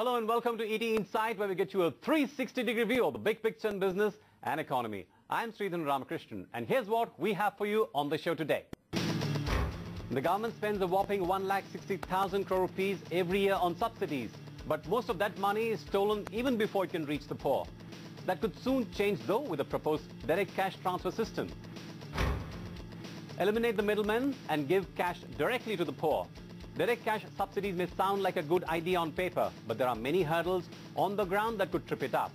Hello and welcome to ET Insight where we get you a 360 degree view of the big picture in business and economy. I'm Sridharan Ramakrishnan and here's what we have for you on the show today. The government spends a whopping 1,60,000 crore rupees every year on subsidies, but most of that money is stolen even before it can reach the poor. That could soon change though with the proposed direct cash transfer system. Eliminate the middlemen and give cash directly to the poor. Direct cash subsidies may sound like a good idea on paper, but there are many hurdles on the ground that could trip it up.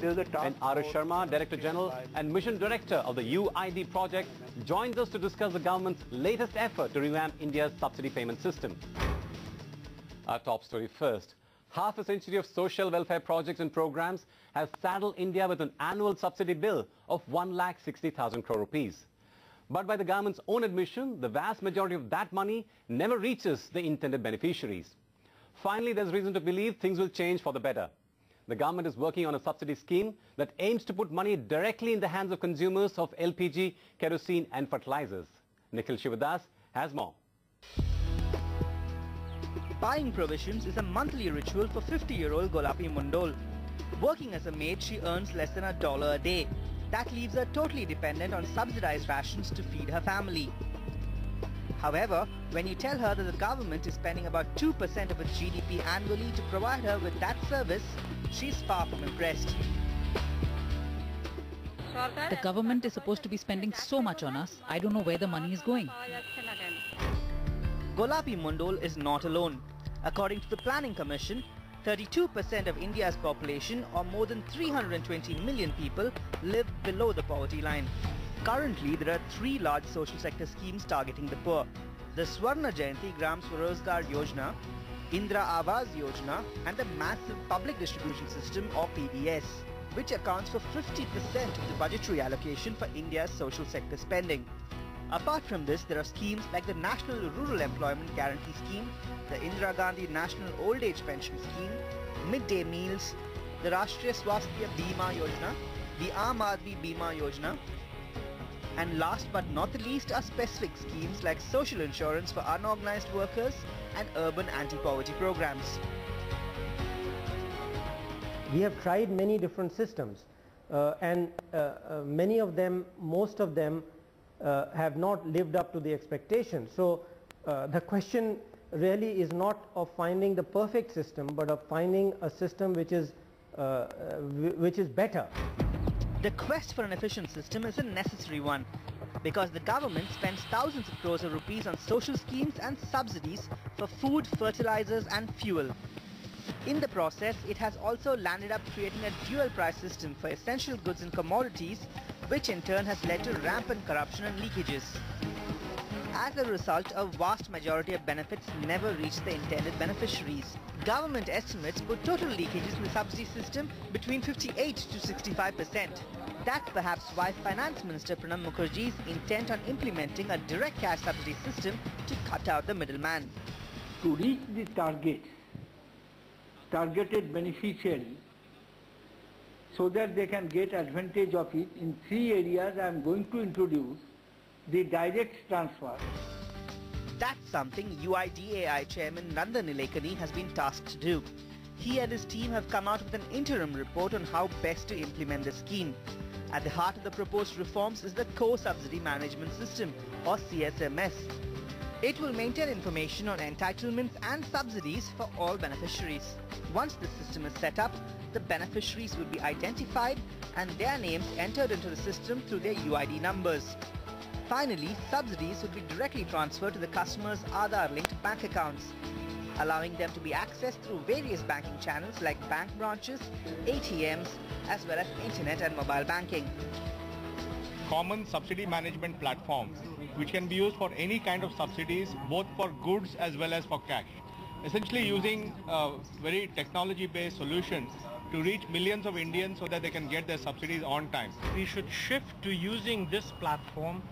And R.S. Sharma, Director General and Mission Director of the UID project, joins us to discuss the government's latest effort to revamp India's subsidy payment system. Our top story first. Half a century of social welfare projects and programs have saddled India with an annual subsidy bill of 1,60,000 crore rupees. But by the government's own admission, the vast majority of that money never reaches the intended beneficiaries. Finally, there's reason to believe things will change for the better. The government is working on a subsidy scheme that aims to put money directly in the hands of consumers of LPG, kerosene and fertilizers. Nikhil Sivadas has more. Buying provisions is a monthly ritual for 50-year-old Golapi Mundol. Working as a maid, she earns less than a dollar a day. That leaves her totally dependent on subsidized rations to feed her family. However, when you tell her that the government is spending about 2% of its GDP annually to provide her with that service, she's far from impressed. The government is supposed to be spending so much on us. I don't know where the money is going. Golapi Mundol is not alone. According to the Planning Commission, 32% of India's population or more than 320 million people live below the poverty line. Currently, there are three large social sector schemes targeting the poor. The Swarna Jayanti Gram Swarozgar Yojana, Indira Awas Yojana and the massive public distribution system or PDS, which accounts for 50% of the budgetary allocation for India's social sector spending. Apart from this, there are schemes like the National Rural Employment Guarantee Scheme, the Indira Gandhi National Old Age Pension Scheme, midday meals, the Rashtriya Swasthya Bima Yojana, the Aam Aadmi Bima Yojana, and last but not the least are specific schemes like social insurance for unorganized workers and urban anti-poverty programs. We have tried many different systems uh, and uh, uh, many of them, most of them uh, have not lived up to the expectation. So uh, the question really is not of finding the perfect system but of finding a system which is, uh, which is better. The quest for an efficient system is a necessary one because the government spends thousands of crores of rupees on social schemes and subsidies for food, fertilizers and fuel. In the process, it has also landed up creating a dual price system for essential goods and commodities which in turn has led to rampant corruption and leakages. As a result, a vast majority of benefits never reach the intended beneficiaries. Government estimates put total leakages in the subsidy system between 58 to 65 percent. That's perhaps why Finance Minister Pranab Mukherjee is intent on implementing a direct cash subsidy system to cut out the middleman. To reach the target, targeted beneficiary, so that they can get advantage of it, in three areas I am going to introduce the direct transfer. That's something UIDAI Chairman Nandan Nilekani has been tasked to do. He and his team have come out with an interim report on how best to implement the scheme. At the heart of the proposed reforms is the Core Subsidy Management System or CSMS. It will maintain information on entitlements and subsidies for all beneficiaries. Once the system is set up, the beneficiaries will be identified and their names entered into the system through their UID numbers. Finally, subsidies would be directly transferred to the customer's Aadhaar-linked bank accounts, allowing them to be accessed through various banking channels like bank branches, ATMs, as well as internet and mobile banking. Common subsidy management platforms which can be used for any kind of subsidies both for goods as well as for cash. Essentially using uh, very technology based solutions to reach millions of Indians so that they can get their subsidies on time. We should shift to using this platform.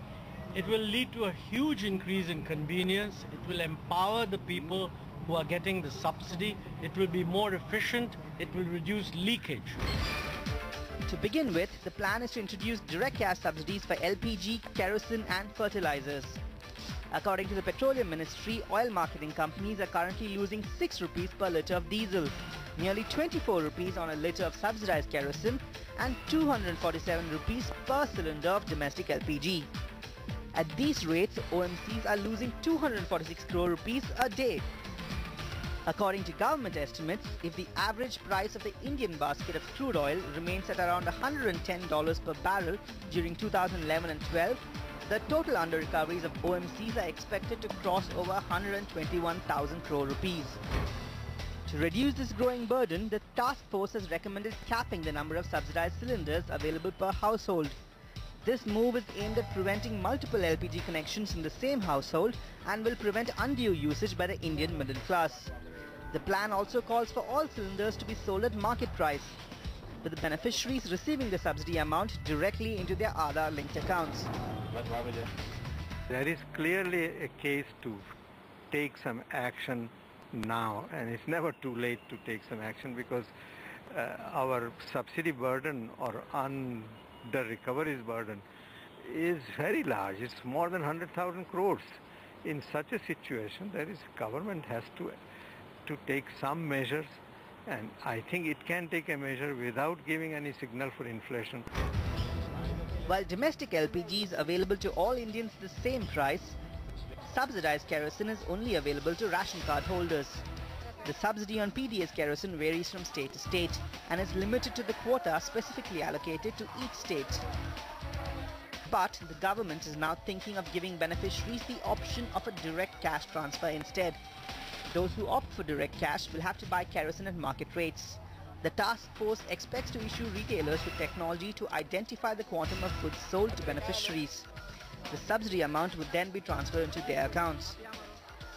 It will lead to a huge increase in convenience. It will empower the people who are getting the subsidy. It will be more efficient. It will reduce leakage. To begin with, the plan is to introduce direct cash subsidies for LPG, kerosene and fertilizers. According to the Petroleum Ministry, oil marketing companies are currently losing 6 rupees per litre of diesel, nearly 24 rupees on a litre of subsidized kerosene and 247 rupees per cylinder of domestic LPG. At these rates, OMCs are losing 246 crore rupees a day. According to government estimates, if the average price of the Indian basket of crude oil remains at around $110 per barrel during 2011 and 12, the total under-recoveries of OMCs are expected to cross over 121,000 crore rupees. To reduce this growing burden, the task force has recommended capping the number of subsidized cylinders available per household. This move is aimed at preventing multiple LPG connections in the same household and will prevent undue usage by the Indian middle class. The plan also calls for all cylinders to be sold at market price, with the beneficiaries receiving the subsidy amount directly into their Aadhaar linked accounts. There is clearly a case to take some action now and it's never too late to take some action because uh, our subsidy burden or under recoveries burden is very large. It's more than 100,000 crores. In such a situation, there is government has to to take some measures and I think it can take a measure without giving any signal for inflation. While domestic LPG is available to all Indians at the same price, subsidized kerosene is only available to ration card holders. The subsidy on PDS kerosene varies from state to state and is limited to the quota specifically allocated to each state. But the government is now thinking of giving beneficiaries the option of a direct cash transfer instead. Those who opt for direct cash will have to buy kerosene at market rates. The task force expects to issue retailers with technology to identify the quantum of goods sold to beneficiaries. The subsidy amount would then be transferred into their accounts.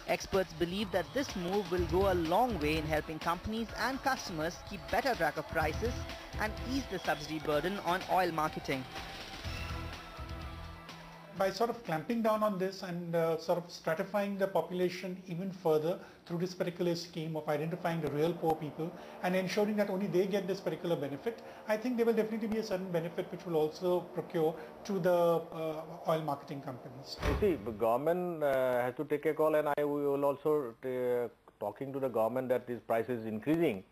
Experts believe that this move will go a long way in helping companies and customers keep better track of prices and ease the subsidy burden on oil marketing by sort of clamping down on this and uh, sort of stratifying the population even further through this particular scheme of identifying the real poor people and ensuring that only they get this particular benefit, I think there will definitely be a certain benefit which will also procure to the uh, oil marketing companies. You see, the government uh, has to take a call and I will also uh, talking to the government that this price is increasing.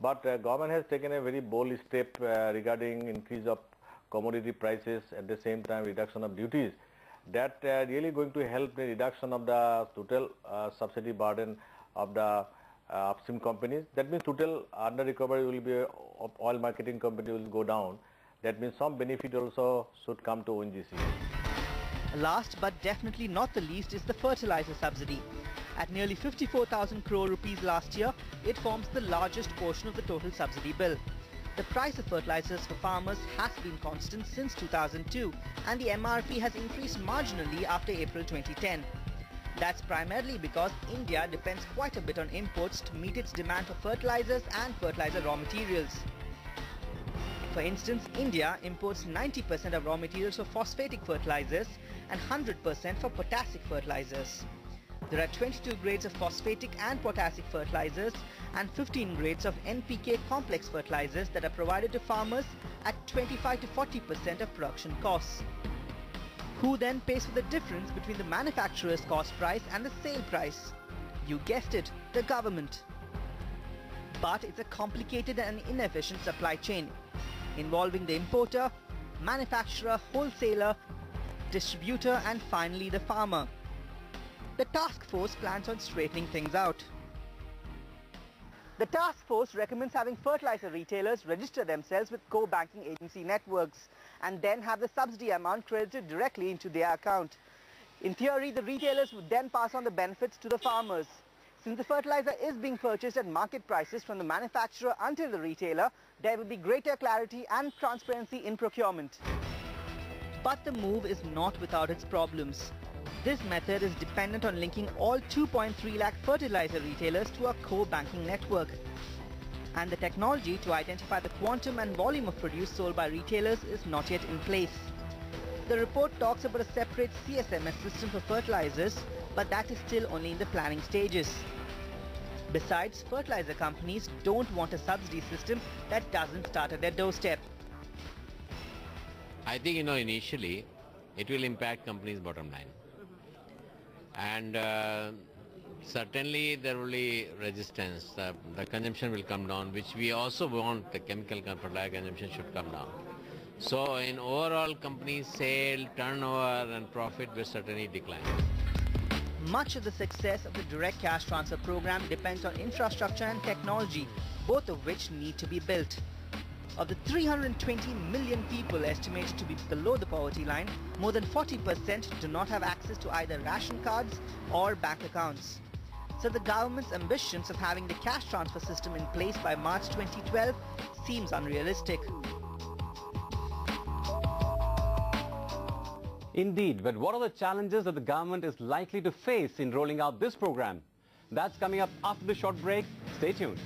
But uh, government has taken a very bold step uh, regarding increase of commodity prices at the same time reduction of duties that uh, really going to help the reduction of the total uh, subsidy burden of the uh, upstream companies. That means total under recovery will be of oil marketing company will go down. That means some benefit also should come to ONGC. Last but definitely not the least is the fertilizer subsidy. At nearly 54,000 crore rupees last year, it forms the largest portion of the total subsidy bill. The price of fertilizers for farmers has been constant since 2002 and the MRP has increased marginally after April 2010. That's primarily because India depends quite a bit on imports to meet its demand for fertilizers and fertilizer raw materials. For instance, India imports 90% of raw materials for phosphatic fertilizers and 100% for potassic fertilizers. There are 22 grades of phosphatic and potassic fertilizers and 15 grades of NPK complex fertilizers that are provided to farmers at 25 to 40% of production costs. Who then pays for the difference between the manufacturer's cost price and the sale price? You guessed it, the government. But it's a complicated and inefficient supply chain involving the importer, manufacturer, wholesaler, distributor and finally the farmer. The task force plans on straightening things out. The task force recommends having fertilizer retailers register themselves with core banking agency networks and then have the subsidy amount credited directly into their account. In theory, the retailers would then pass on the benefits to the farmers. Since the fertilizer is being purchased at market prices from the manufacturer until the retailer, there will be greater clarity and transparency in procurement. But the move is not without its problems. This method is dependent on linking all 2.3 lakh fertilizer retailers to a core banking network. And the technology to identify the quantum and volume of produce sold by retailers is not yet in place. The report talks about a separate CSMS system for fertilizers, but that is still only in the planning stages. Besides, fertilizer companies don't want a subsidy system that doesn't start at their doorstep. I think, you know, initially it will impact companies' bottom line and uh, certainly there will be resistance. Uh, the consumption will come down, which we also want the chemical fertilizer consumption should come down. So in overall company sale, turnover and profit will certainly decline. Much of the success of the direct cash transfer program depends on infrastructure and technology, both of which need to be built. Of the 320 million people estimated to be below the poverty line, more than 40% do not have access to either ration cards or bank accounts. So the government's ambitions of having the cash transfer system in place by March 2012 seems unrealistic. Indeed, but what are the challenges that the government is likely to face in rolling out this program? That's coming up after the short break. Stay tuned.